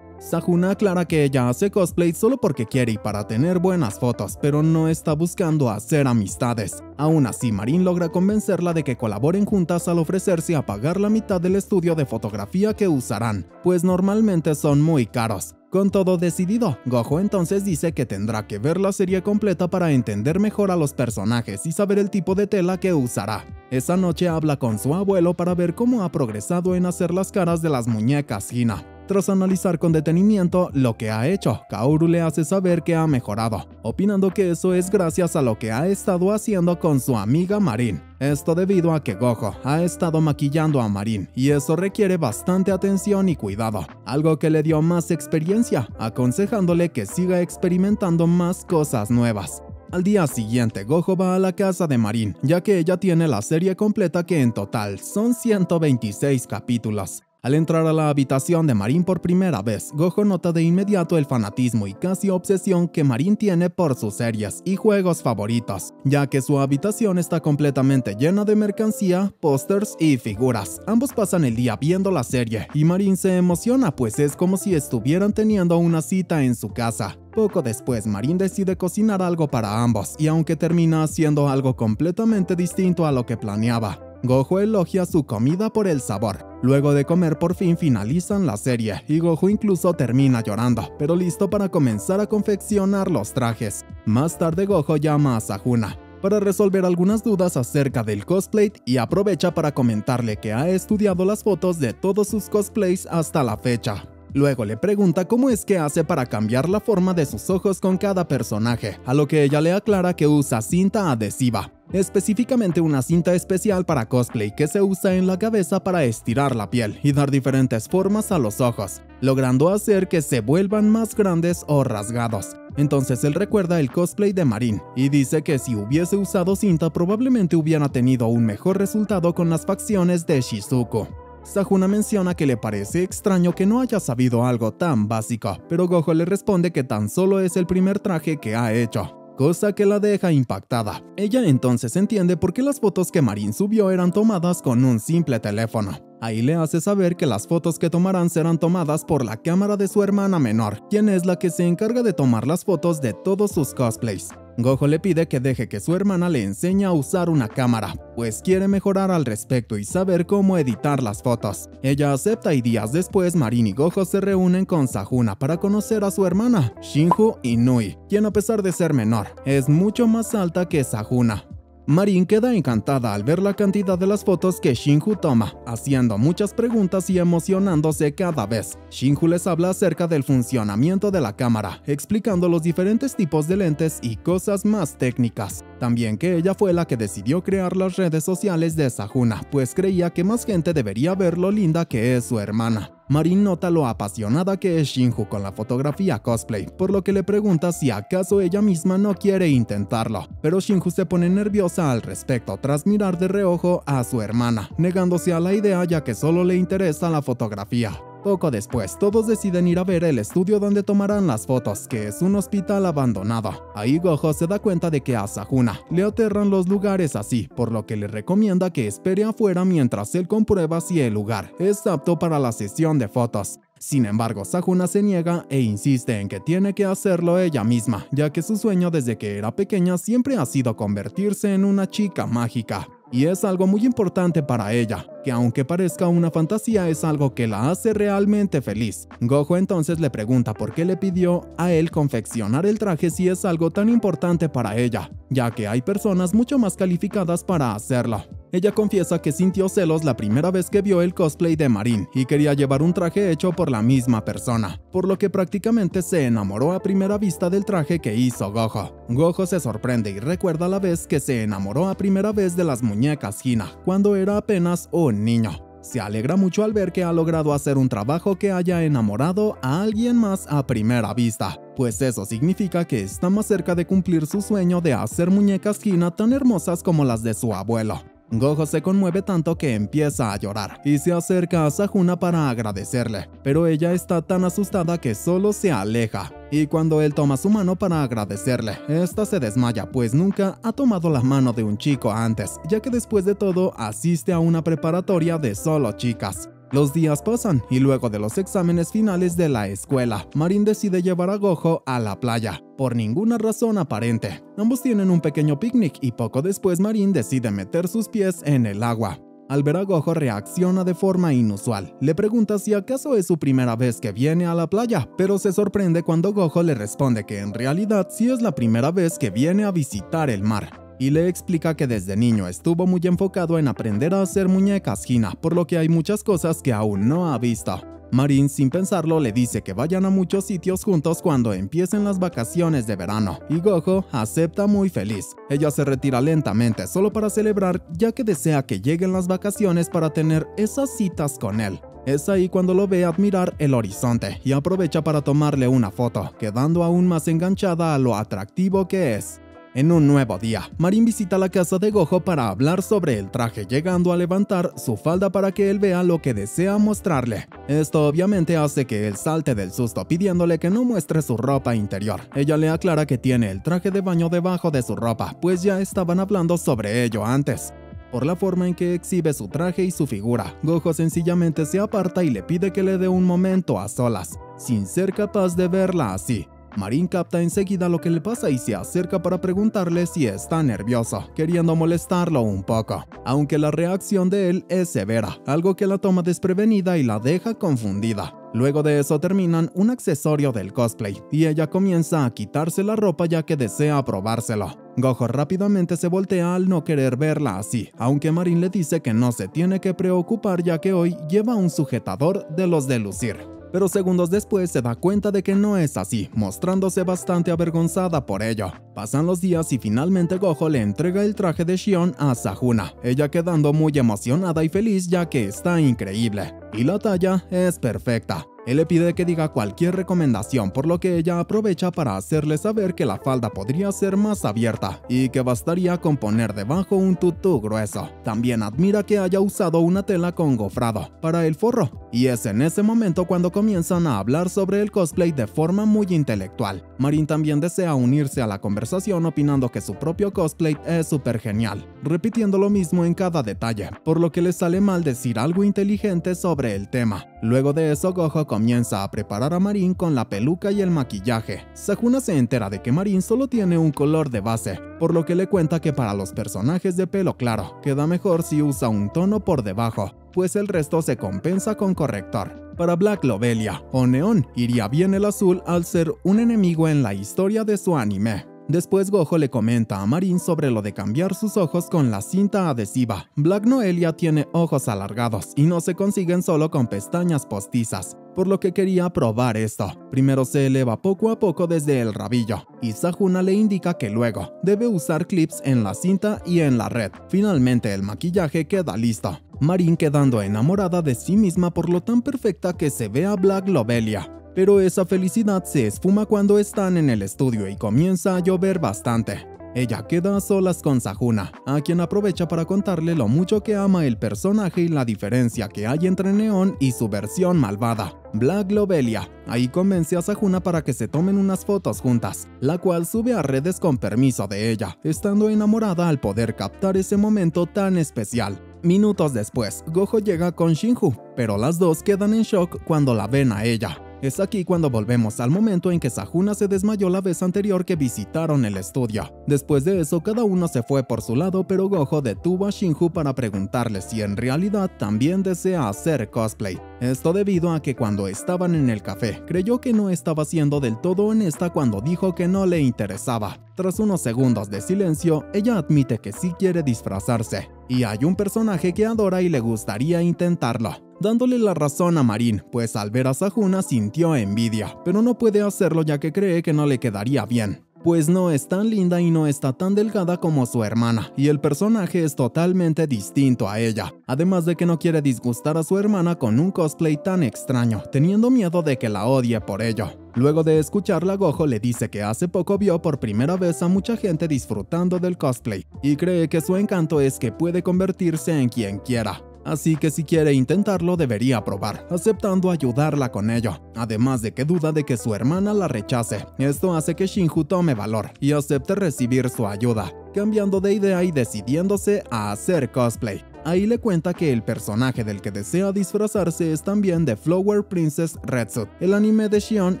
S1: Sahuna aclara que ella hace cosplay solo porque quiere y para tener buenas fotos, pero no está buscando hacer amistades. Aún así, Marin logra convencerla de que colaboren juntas al ofrecerse a pagar la mitad del estudio de fotografía que usarán, pues normalmente son muy caros. Con todo decidido, Gojo entonces dice que tendrá que ver la serie completa para entender mejor a los personajes y saber el tipo de tela que usará. Esa noche habla con su abuelo para ver cómo ha progresado en hacer las caras de las muñecas Hina. Tras analizar con detenimiento lo que ha hecho, Kaoru le hace saber que ha mejorado, opinando que eso es gracias a lo que ha estado haciendo con su amiga Marin. Esto debido a que Gojo ha estado maquillando a Marin y eso requiere bastante atención y cuidado, algo que le dio más experiencia, aconsejándole que siga experimentando más cosas nuevas. Al día siguiente, Gojo va a la casa de Marin, ya que ella tiene la serie completa que en total son 126 capítulos. Al entrar a la habitación de Marin por primera vez, Gojo nota de inmediato el fanatismo y casi obsesión que Marin tiene por sus series y juegos favoritos, ya que su habitación está completamente llena de mercancía, pósters y figuras. Ambos pasan el día viendo la serie y Marin se emociona pues es como si estuvieran teniendo una cita en su casa. Poco después, Marin decide cocinar algo para ambos y aunque termina haciendo algo completamente distinto a lo que planeaba, Gojo elogia su comida por el sabor. Luego de comer por fin finalizan la serie y Gojo incluso termina llorando, pero listo para comenzar a confeccionar los trajes. Más tarde Gojo llama a Sahuna para resolver algunas dudas acerca del cosplay y aprovecha para comentarle que ha estudiado las fotos de todos sus cosplays hasta la fecha. Luego le pregunta cómo es que hace para cambiar la forma de sus ojos con cada personaje, a lo que ella le aclara que usa cinta adhesiva específicamente una cinta especial para cosplay que se usa en la cabeza para estirar la piel y dar diferentes formas a los ojos, logrando hacer que se vuelvan más grandes o rasgados. Entonces él recuerda el cosplay de Marin y dice que si hubiese usado cinta probablemente hubiera tenido un mejor resultado con las facciones de Shizuku. Sahuna menciona que le parece extraño que no haya sabido algo tan básico, pero Gojo le responde que tan solo es el primer traje que ha hecho, cosa que la deja impactada. Ella entonces entiende por qué las fotos que Marin subió eran tomadas con un simple teléfono. Ahí le hace saber que las fotos que tomarán serán tomadas por la cámara de su hermana menor, quien es la que se encarga de tomar las fotos de todos sus cosplays. Gojo le pide que deje que su hermana le enseñe a usar una cámara, pues quiere mejorar al respecto y saber cómo editar las fotos. Ella acepta y días después Marin y Gojo se reúnen con Sahuna para conocer a su hermana, Shinju Inui, quien a pesar de ser menor, es mucho más alta que Sahuna. Marin queda encantada al ver la cantidad de las fotos que Shinju toma, haciendo muchas preguntas y emocionándose cada vez. Shinju les habla acerca del funcionamiento de la cámara, explicando los diferentes tipos de lentes y cosas más técnicas. También que ella fue la que decidió crear las redes sociales de Sahuna, pues creía que más gente debería ver lo linda que es su hermana. Marin nota lo apasionada que es Shinju con la fotografía cosplay, por lo que le pregunta si acaso ella misma no quiere intentarlo, pero Shinju se pone nerviosa al respecto tras mirar de reojo a su hermana, negándose a la idea ya que solo le interesa la fotografía. Poco después, todos deciden ir a ver el estudio donde tomarán las fotos, que es un hospital abandonado. Ahí Gojo se da cuenta de que a Sahuna le aterran los lugares así, por lo que le recomienda que espere afuera mientras él comprueba si el lugar es apto para la sesión de fotos. Sin embargo, Sahuna se niega e insiste en que tiene que hacerlo ella misma, ya que su sueño desde que era pequeña siempre ha sido convertirse en una chica mágica y es algo muy importante para ella, que aunque parezca una fantasía es algo que la hace realmente feliz. Gojo entonces le pregunta por qué le pidió a él confeccionar el traje si es algo tan importante para ella, ya que hay personas mucho más calificadas para hacerlo. Ella confiesa que sintió celos la primera vez que vio el cosplay de Marin y quería llevar un traje hecho por la misma persona, por lo que prácticamente se enamoró a primera vista del traje que hizo Gojo. Gojo se sorprende y recuerda la vez que se enamoró a primera vez de las muñecas Hina, cuando era apenas un niño. Se alegra mucho al ver que ha logrado hacer un trabajo que haya enamorado a alguien más a primera vista, pues eso significa que está más cerca de cumplir su sueño de hacer muñecas Hina tan hermosas como las de su abuelo. Gojo se conmueve tanto que empieza a llorar y se acerca a Sahuna para agradecerle, pero ella está tan asustada que solo se aleja. Y cuando él toma su mano para agradecerle, esta se desmaya pues nunca ha tomado la mano de un chico antes, ya que después de todo asiste a una preparatoria de solo chicas. Los días pasan y luego de los exámenes finales de la escuela, Marin decide llevar a Gojo a la playa, por ninguna razón aparente. Ambos tienen un pequeño picnic y poco después Marin decide meter sus pies en el agua. Al ver a Gojo reacciona de forma inusual. Le pregunta si acaso es su primera vez que viene a la playa, pero se sorprende cuando Gojo le responde que en realidad sí es la primera vez que viene a visitar el mar y le explica que desde niño estuvo muy enfocado en aprender a hacer muñecas Hina, por lo que hay muchas cosas que aún no ha visto. Marin, sin pensarlo, le dice que vayan a muchos sitios juntos cuando empiecen las vacaciones de verano, y Gojo acepta muy feliz. Ella se retira lentamente solo para celebrar, ya que desea que lleguen las vacaciones para tener esas citas con él. Es ahí cuando lo ve admirar el horizonte y aprovecha para tomarle una foto, quedando aún más enganchada a lo atractivo que es. En un nuevo día, Marin visita la casa de Gojo para hablar sobre el traje, llegando a levantar su falda para que él vea lo que desea mostrarle. Esto obviamente hace que él salte del susto pidiéndole que no muestre su ropa interior. Ella le aclara que tiene el traje de baño debajo de su ropa, pues ya estaban hablando sobre ello antes por la forma en que exhibe su traje y su figura. Gojo sencillamente se aparta y le pide que le dé un momento a solas, sin ser capaz de verla así. Marin capta enseguida lo que le pasa y se acerca para preguntarle si está nervioso, queriendo molestarlo un poco, aunque la reacción de él es severa, algo que la toma desprevenida y la deja confundida. Luego de eso terminan un accesorio del cosplay y ella comienza a quitarse la ropa ya que desea probárselo. Gojo rápidamente se voltea al no querer verla así, aunque Marin le dice que no se tiene que preocupar ya que hoy lleva un sujetador de los de lucir pero segundos después se da cuenta de que no es así, mostrándose bastante avergonzada por ello. Pasan los días y finalmente Gojo le entrega el traje de Shion a Sahuna, ella quedando muy emocionada y feliz ya que está increíble. Y la talla es perfecta. Él le pide que diga cualquier recomendación, por lo que ella aprovecha para hacerle saber que la falda podría ser más abierta y que bastaría con poner debajo un tutú grueso. También admira que haya usado una tela con gofrado para el forro, y es en ese momento cuando comienzan a hablar sobre el cosplay de forma muy intelectual. Marin también desea unirse a la conversación opinando que su propio cosplay es súper genial, repitiendo lo mismo en cada detalle, por lo que le sale mal decir algo inteligente sobre el tema. Luego de eso, Gojo comienza a preparar a Marin con la peluca y el maquillaje. Sahuna se entera de que Marin solo tiene un color de base, por lo que le cuenta que para los personajes de pelo claro, queda mejor si usa un tono por debajo, pues el resto se compensa con corrector. Para Black Lovelia o Neon iría bien el azul al ser un enemigo en la historia de su anime. Después Gojo le comenta a Marin sobre lo de cambiar sus ojos con la cinta adhesiva. Black Noelia tiene ojos alargados y no se consiguen solo con pestañas postizas, por lo que quería probar esto. Primero se eleva poco a poco desde el rabillo, y Sahuna le indica que luego debe usar clips en la cinta y en la red. Finalmente el maquillaje queda listo, Marin quedando enamorada de sí misma por lo tan perfecta que se ve a Black Lobelia. Pero esa felicidad se esfuma cuando están en el estudio y comienza a llover bastante. Ella queda a solas con Sahuna, a quien aprovecha para contarle lo mucho que ama el personaje y la diferencia que hay entre Neon y su versión malvada, Black Lobelia. Ahí convence a Sahuna para que se tomen unas fotos juntas, la cual sube a redes con permiso de ella, estando enamorada al poder captar ese momento tan especial. Minutos después, Gojo llega con Shinju, pero las dos quedan en shock cuando la ven a ella. Es aquí cuando volvemos al momento en que Sahuna se desmayó la vez anterior que visitaron el estudio. Después de eso, cada uno se fue por su lado, pero Gojo detuvo a Shinju para preguntarle si en realidad también desea hacer cosplay. Esto debido a que cuando estaban en el café, creyó que no estaba siendo del todo honesta cuando dijo que no le interesaba. Tras unos segundos de silencio, ella admite que sí quiere disfrazarse, y hay un personaje que adora y le gustaría intentarlo dándole la razón a Marin, pues al ver a Sahuna sintió envidia, pero no puede hacerlo ya que cree que no le quedaría bien pues no es tan linda y no está tan delgada como su hermana, y el personaje es totalmente distinto a ella, además de que no quiere disgustar a su hermana con un cosplay tan extraño, teniendo miedo de que la odie por ello. Luego de escucharla, Gojo le dice que hace poco vio por primera vez a mucha gente disfrutando del cosplay, y cree que su encanto es que puede convertirse en quien quiera así que si quiere intentarlo debería probar, aceptando ayudarla con ello, además de que duda de que su hermana la rechace. Esto hace que Shinju tome valor y acepte recibir su ayuda, cambiando de idea y decidiéndose a hacer cosplay. Ahí le cuenta que el personaje del que desea disfrazarse es también de Flower Princess Redsuit, el anime de Shion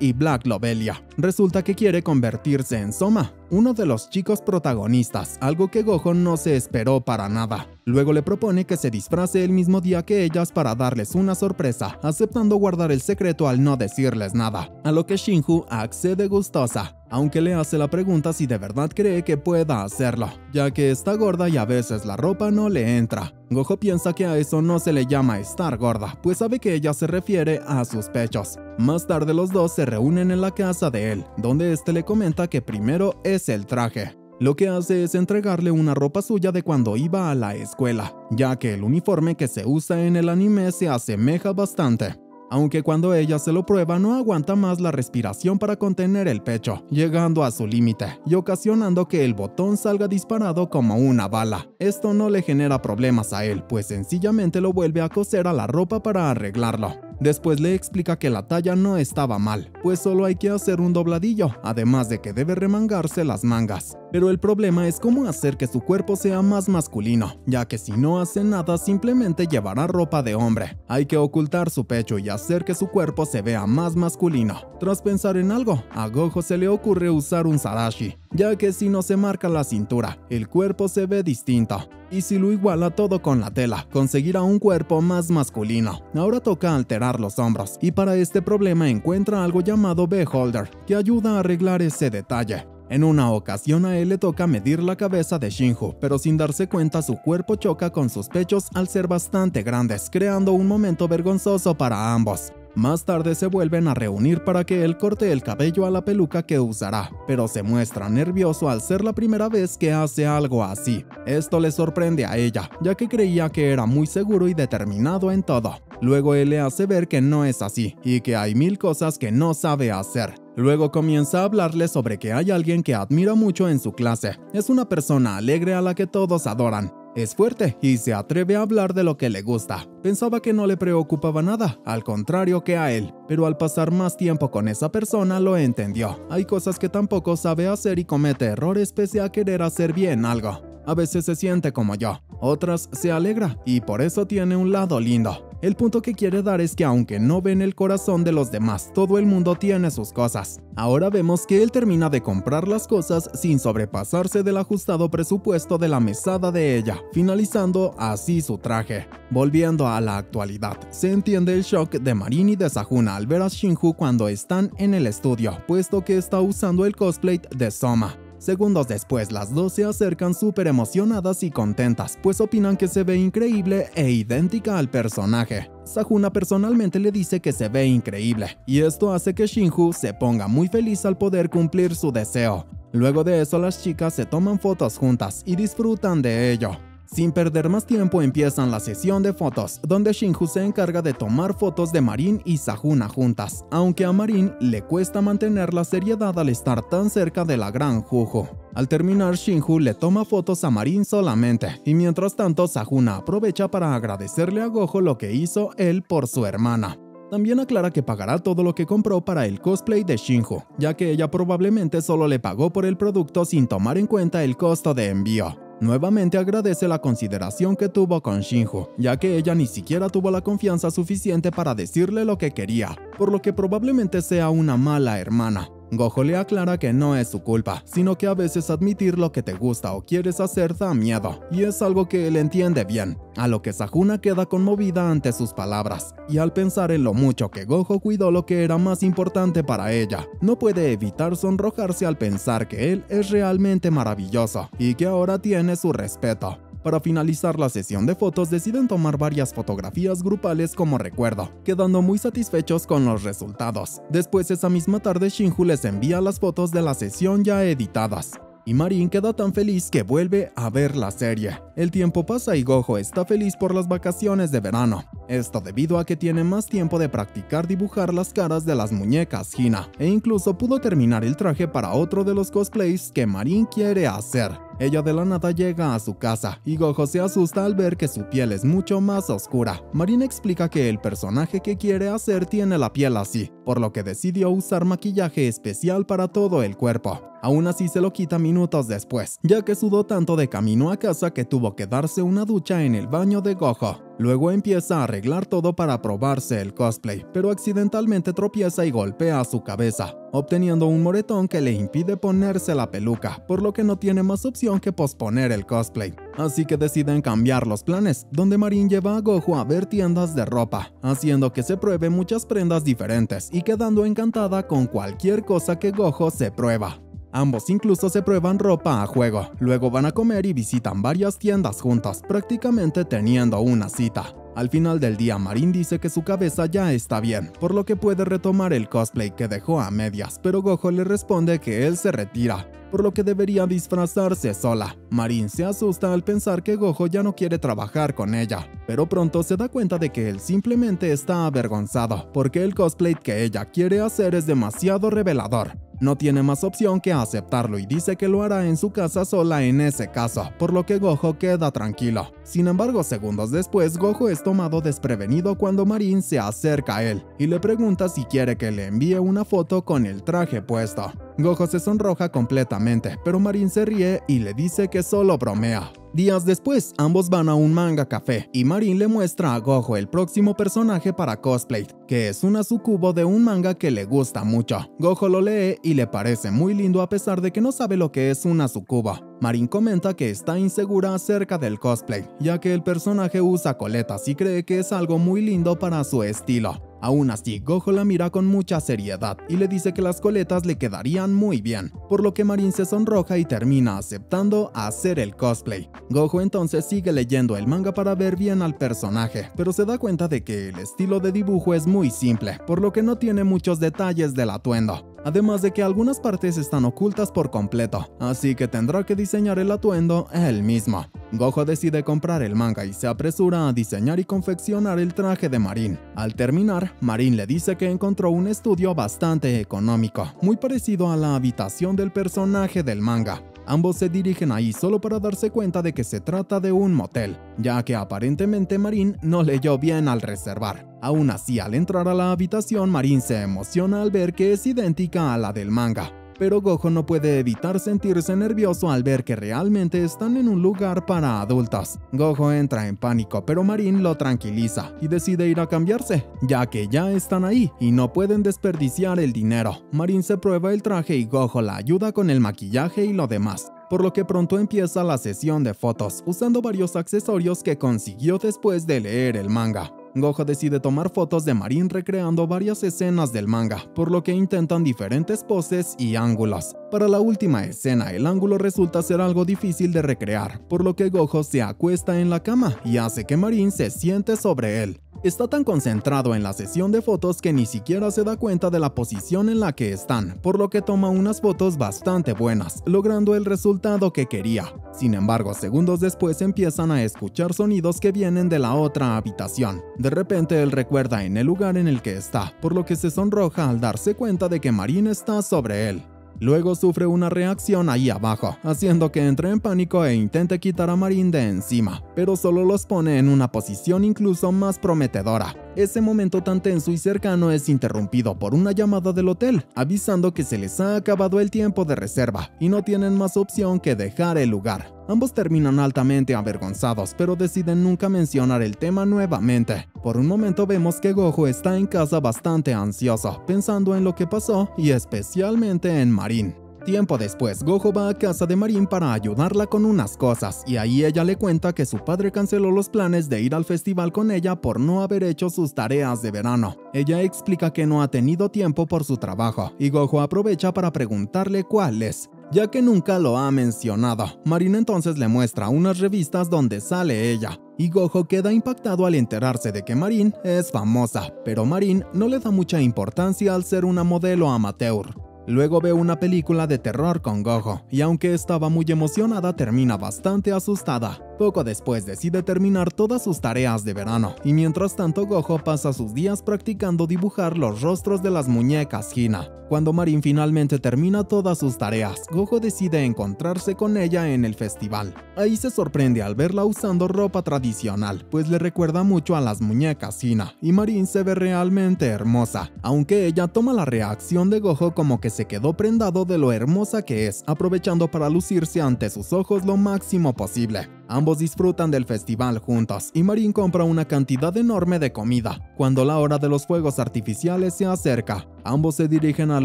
S1: y Black Lobelia. Resulta que quiere convertirse en Soma, uno de los chicos protagonistas, algo que Gojo no se esperó para nada. Luego le propone que se disfrace el mismo día que ellas para darles una sorpresa, aceptando guardar el secreto al no decirles nada, a lo que Shinju accede gustosa, aunque le hace la pregunta si de verdad cree que pueda hacerlo, ya que está gorda y a veces la ropa no le entra. Gojo piensa que a eso no se le llama estar gorda, pues sabe que ella se refiere a sus pechos. Más tarde los dos se reúnen en la casa de él, donde este le comenta que primero es el traje. Lo que hace es entregarle una ropa suya de cuando iba a la escuela, ya que el uniforme que se usa en el anime se asemeja bastante aunque cuando ella se lo prueba no aguanta más la respiración para contener el pecho, llegando a su límite y ocasionando que el botón salga disparado como una bala. Esto no le genera problemas a él, pues sencillamente lo vuelve a coser a la ropa para arreglarlo. Después le explica que la talla no estaba mal, pues solo hay que hacer un dobladillo, además de que debe remangarse las mangas. Pero el problema es cómo hacer que su cuerpo sea más masculino, ya que si no hace nada simplemente llevará ropa de hombre. Hay que ocultar su pecho y hacer que su cuerpo se vea más masculino. Tras pensar en algo, a Gojo se le ocurre usar un sarashi, ya que si no se marca la cintura, el cuerpo se ve distinto y si lo iguala todo con la tela, conseguirá un cuerpo más masculino. Ahora toca alterar los hombros, y para este problema encuentra algo llamado Beholder, que ayuda a arreglar ese detalle. En una ocasión a él le toca medir la cabeza de Shinju, pero sin darse cuenta su cuerpo choca con sus pechos al ser bastante grandes, creando un momento vergonzoso para ambos. Más tarde se vuelven a reunir para que él corte el cabello a la peluca que usará, pero se muestra nervioso al ser la primera vez que hace algo así. Esto le sorprende a ella, ya que creía que era muy seguro y determinado en todo. Luego él le hace ver que no es así y que hay mil cosas que no sabe hacer. Luego comienza a hablarle sobre que hay alguien que admira mucho en su clase. Es una persona alegre a la que todos adoran, es fuerte y se atreve a hablar de lo que le gusta. Pensaba que no le preocupaba nada, al contrario que a él, pero al pasar más tiempo con esa persona lo entendió. Hay cosas que tampoco sabe hacer y comete errores pese a querer hacer bien algo. A veces se siente como yo, otras se alegra y por eso tiene un lado lindo. El punto que quiere dar es que aunque no ven el corazón de los demás, todo el mundo tiene sus cosas. Ahora vemos que él termina de comprar las cosas sin sobrepasarse del ajustado presupuesto de la mesada de ella, finalizando así su traje. Volviendo a la actualidad, se entiende el shock de Marin y de Sahuna al ver a Shinju cuando están en el estudio, puesto que está usando el cosplay de Soma. Segundos después, las dos se acercan súper emocionadas y contentas, pues opinan que se ve increíble e idéntica al personaje. Sahuna personalmente le dice que se ve increíble, y esto hace que Shinju se ponga muy feliz al poder cumplir su deseo. Luego de eso, las chicas se toman fotos juntas y disfrutan de ello. Sin perder más tiempo empiezan la sesión de fotos, donde Shinju se encarga de tomar fotos de Marin y Sahuna juntas, aunque a Marin le cuesta mantener la seriedad al estar tan cerca de la gran Juju. Al terminar, Shinju le toma fotos a Marin solamente, y mientras tanto Sahuna aprovecha para agradecerle a Gojo lo que hizo él por su hermana. También aclara que pagará todo lo que compró para el cosplay de Shinju, ya que ella probablemente solo le pagó por el producto sin tomar en cuenta el costo de envío. Nuevamente agradece la consideración que tuvo con Shinju, ya que ella ni siquiera tuvo la confianza suficiente para decirle lo que quería, por lo que probablemente sea una mala hermana. Gojo le aclara que no es su culpa, sino que a veces admitir lo que te gusta o quieres hacer da miedo, y es algo que él entiende bien, a lo que Sahuna queda conmovida ante sus palabras, y al pensar en lo mucho que Gojo cuidó lo que era más importante para ella, no puede evitar sonrojarse al pensar que él es realmente maravilloso y que ahora tiene su respeto. Para finalizar la sesión de fotos deciden tomar varias fotografías grupales como recuerdo, quedando muy satisfechos con los resultados. Después esa misma tarde Shinju les envía las fotos de la sesión ya editadas y Marin queda tan feliz que vuelve a ver la serie. El tiempo pasa y Gojo está feliz por las vacaciones de verano. Esto debido a que tiene más tiempo de practicar dibujar las caras de las muñecas Hina, e incluso pudo terminar el traje para otro de los cosplays que Marin quiere hacer. Ella de la nada llega a su casa y Gojo se asusta al ver que su piel es mucho más oscura. Marin explica que el personaje que quiere hacer tiene la piel así, por lo que decidió usar maquillaje especial para todo el cuerpo. Aún así se lo quita minutos después, ya que sudó tanto de camino a casa que tuvo que darse una ducha en el baño de Gojo. Luego empieza a arreglar todo para probarse el cosplay, pero accidentalmente tropieza y golpea su cabeza, obteniendo un moretón que le impide ponerse la peluca, por lo que no tiene más opción que posponer el cosplay. Así que deciden cambiar los planes, donde Marin lleva a Gojo a ver tiendas de ropa, haciendo que se pruebe muchas prendas diferentes y quedando encantada con cualquier cosa que Gojo se prueba. Ambos incluso se prueban ropa a juego, luego van a comer y visitan varias tiendas juntos, prácticamente teniendo una cita. Al final del día, Marin dice que su cabeza ya está bien, por lo que puede retomar el cosplay que dejó a medias, pero Gojo le responde que él se retira, por lo que debería disfrazarse sola. Marin se asusta al pensar que Gojo ya no quiere trabajar con ella, pero pronto se da cuenta de que él simplemente está avergonzado, porque el cosplay que ella quiere hacer es demasiado revelador. No tiene más opción que aceptarlo y dice que lo hará en su casa sola en ese caso, por lo que Gojo queda tranquilo. Sin embargo, segundos después, Gojo es tomado desprevenido cuando Marin se acerca a él y le pregunta si quiere que le envíe una foto con el traje puesto. Gojo se sonroja completamente, pero Marin se ríe y le dice que solo bromea. Días después, ambos van a un manga café y Marin le muestra a Gojo el próximo personaje para cosplay, que es una sucubo de un manga que le gusta mucho. Gojo lo lee y le parece muy lindo a pesar de que no sabe lo que es una sucubo. Marin comenta que está insegura acerca del cosplay, ya que el personaje usa coletas y cree que es algo muy lindo para su estilo. Aún así, Gojo la mira con mucha seriedad y le dice que las coletas le quedarían muy bien, por lo que Marin se sonroja y termina aceptando hacer el cosplay. Gojo entonces sigue leyendo el manga para ver bien al personaje, pero se da cuenta de que el estilo de dibujo es muy simple, por lo que no tiene muchos detalles del atuendo además de que algunas partes están ocultas por completo, así que tendrá que diseñar el atuendo él mismo. Gojo decide comprar el manga y se apresura a diseñar y confeccionar el traje de Marin. Al terminar, Marin le dice que encontró un estudio bastante económico, muy parecido a la habitación del personaje del manga. Ambos se dirigen ahí solo para darse cuenta de que se trata de un motel, ya que aparentemente Marin no leyó bien al reservar. Aún así, al entrar a la habitación, Marin se emociona al ver que es idéntica a la del manga, pero Gojo no puede evitar sentirse nervioso al ver que realmente están en un lugar para adultos. Gojo entra en pánico, pero Marin lo tranquiliza y decide ir a cambiarse, ya que ya están ahí y no pueden desperdiciar el dinero. Marin se prueba el traje y Gojo la ayuda con el maquillaje y lo demás por lo que pronto empieza la sesión de fotos, usando varios accesorios que consiguió después de leer el manga. Gojo decide tomar fotos de Marin recreando varias escenas del manga, por lo que intentan diferentes poses y ángulos. Para la última escena, el ángulo resulta ser algo difícil de recrear, por lo que Gojo se acuesta en la cama y hace que Marin se siente sobre él. Está tan concentrado en la sesión de fotos que ni siquiera se da cuenta de la posición en la que están, por lo que toma unas fotos bastante buenas, logrando el resultado que quería. Sin embargo, segundos después empiezan a escuchar sonidos que vienen de la otra habitación. De repente él recuerda en el lugar en el que está, por lo que se sonroja al darse cuenta de que Marine está sobre él. Luego sufre una reacción ahí abajo, haciendo que entre en pánico e intente quitar a Marín de encima, pero solo los pone en una posición incluso más prometedora. Ese momento tan tenso y cercano es interrumpido por una llamada del hotel, avisando que se les ha acabado el tiempo de reserva y no tienen más opción que dejar el lugar. Ambos terminan altamente avergonzados, pero deciden nunca mencionar el tema nuevamente. Por un momento vemos que Gojo está en casa bastante ansioso, pensando en lo que pasó y especialmente en Marin. Tiempo después, Gojo va a casa de Marin para ayudarla con unas cosas, y ahí ella le cuenta que su padre canceló los planes de ir al festival con ella por no haber hecho sus tareas de verano. Ella explica que no ha tenido tiempo por su trabajo, y Gojo aprovecha para preguntarle cuáles ya que nunca lo ha mencionado. Marina entonces le muestra unas revistas donde sale ella, y Gojo queda impactado al enterarse de que Marin es famosa, pero Marin no le da mucha importancia al ser una modelo amateur. Luego ve una película de terror con Gojo, y aunque estaba muy emocionada, termina bastante asustada. Poco después decide terminar todas sus tareas de verano, y mientras tanto Gojo pasa sus días practicando dibujar los rostros de las muñecas Hina. Cuando Marin finalmente termina todas sus tareas, Gojo decide encontrarse con ella en el festival. Ahí se sorprende al verla usando ropa tradicional, pues le recuerda mucho a las muñecas Hina, y Marin se ve realmente hermosa, aunque ella toma la reacción de Gojo como que se quedó prendado de lo hermosa que es, aprovechando para lucirse ante sus ojos lo máximo posible. Ambos disfrutan del festival juntos y Marin compra una cantidad enorme de comida. Cuando la hora de los fuegos artificiales se acerca, ambos se dirigen al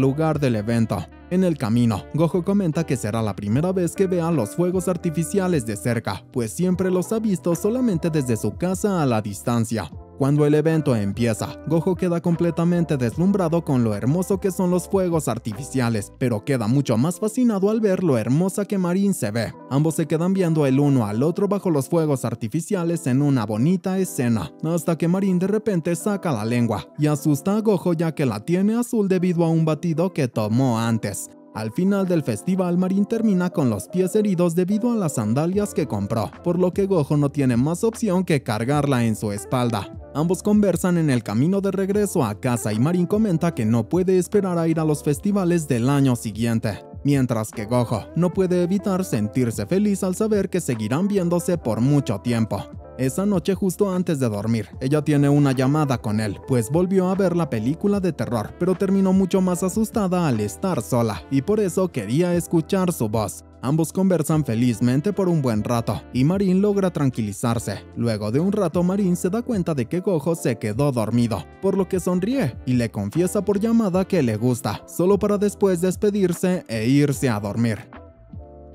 S1: lugar del evento. En el camino, Gojo comenta que será la primera vez que vea los fuegos artificiales de cerca, pues siempre los ha visto solamente desde su casa a la distancia. Cuando el evento empieza, Gojo queda completamente deslumbrado con lo hermoso que son los fuegos artificiales, pero queda mucho más fascinado al ver lo hermosa que Marin se ve. Ambos se quedan viendo el uno al otro bajo los fuegos artificiales en una bonita escena, hasta que Marin de repente saca la lengua y asusta a Gojo ya que la tiene azul debido a un batido que tomó antes. Al final del festival, Marin termina con los pies heridos debido a las sandalias que compró, por lo que Gojo no tiene más opción que cargarla en su espalda. Ambos conversan en el camino de regreso a casa y Marin comenta que no puede esperar a ir a los festivales del año siguiente, mientras que Gojo no puede evitar sentirse feliz al saber que seguirán viéndose por mucho tiempo. Esa noche justo antes de dormir, ella tiene una llamada con él, pues volvió a ver la película de terror, pero terminó mucho más asustada al estar sola, y por eso quería escuchar su voz. Ambos conversan felizmente por un buen rato, y Marin logra tranquilizarse. Luego de un rato, Marin se da cuenta de que Gojo se quedó dormido, por lo que sonríe y le confiesa por llamada que le gusta, solo para después despedirse e irse a dormir.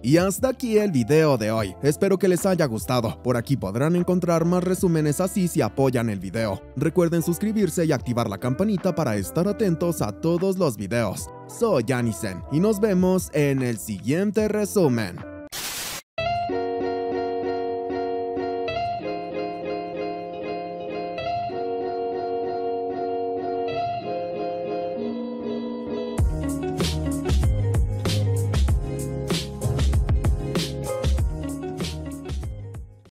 S1: Y hasta aquí el video de hoy, espero que les haya gustado, por aquí podrán encontrar más resúmenes así si apoyan el video. Recuerden suscribirse y activar la campanita para estar atentos a todos los videos. Soy Janisen y nos vemos en el siguiente resumen.